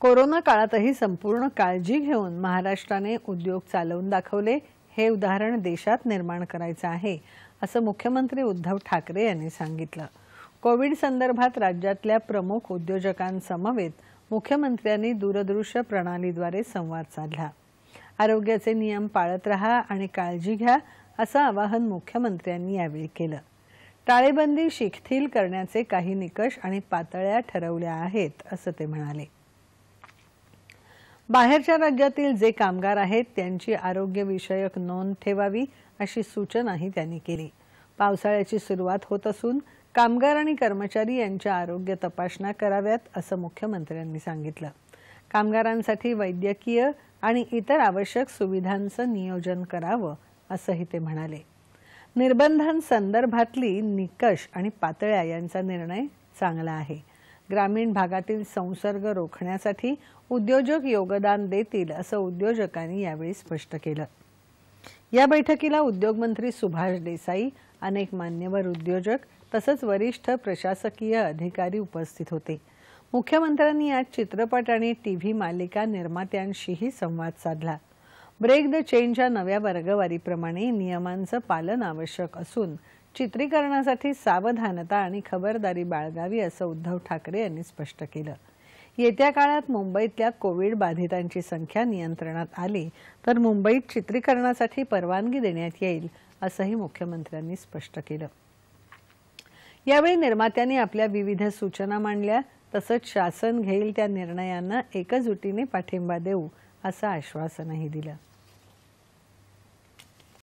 Corona काळातही संपूर्ण काळजी घेऊन महाराष्ट्राने उद्योग चालवून दाखवले हे उदाहरण देशात निर्माण करायचं आहे असं मुख्यमंत्री उद्धव ठाकरे यांनी सांगितलं. कोविड संदर्भात राज्यातल्या प्रमुख उद्योजकांसमवेत मुख्यमंत्र्यांनी दूरदृश्य प्रणालीद्वारे संवाद साधला. आरोग्याचे नियम पाळत रहा आणि काळजी घ्या असं आवाहन मुख्यमंत्र्यांनी यावेळी केलं. टाळेबंदी शिथिल करण्याचे काही निकष आणि पातळ्या ठरवल्या आहेत असं ते म्हणाले. बाहेरच्या राज्यातील जे कामगार आहेत त्यांची आरोग्यविषयक नोंद ठेवावी अशी सूचनाही त्यांनी केली. पावसाळ्याची सुरुवात होत असून कामगार आणि कर्मचारी यांच्या आरोग्य तपासण्या कराव्यात असं मुख्यमंत्र्यांनी सांगितलं. कामगारांसाठी वैद्यकीय आणि इतर आवश्यक सुविधांचं नियोजन करावं असंही ते म्हणाले. निर्बंधांसंदर्भातली निकष आणि पातळ्या यांचा निर्णय चांगला आहे. ग्रामीण भागातील संसर्ग रोखण्यासाठी उद्योजक योगदान देतील असं उद्योजकांनी यावेळी स्पष्ट केलं. या बैठकीला उद्योगमंत्री सुभाष देसाई अनेक मान्यवर उद्योजक तसंच वरिष्ठ प्रशासकीय अधिकारी उपस्थित होते. मुख्यमंत्र्यांनी आज चित्रपट आणि टीव्ही मालिका निर्मात्यांशीही संवाद साधला. ब्रेक द चेनच्या नव्या वर्गवारीप्रमाणे नियमांचं पालन आवश्यक असून चित्रीकरणासाठी सावधानता आणि खबरदारी बाळगावी असं उद्धव ठाकरे यांनी स्पष्ट केलं. येत्या काळात मुंबईतल्या कोविड बाधितांची संख्या नियंत्रणात आली तर मुंबईत चित्रीकरणासाठी परवानगी देण्यात येईल असंही मुख्यमंत्र्यांनी स्पष्ट केलं. यावेळी निर्मात्यांनी आपल्या विविध सूचना मांडल्या तसंच शासन घेईल त्या निर्णयांना एकजुटीने पाठिंबा देऊ असं आश्वासनही दिलं.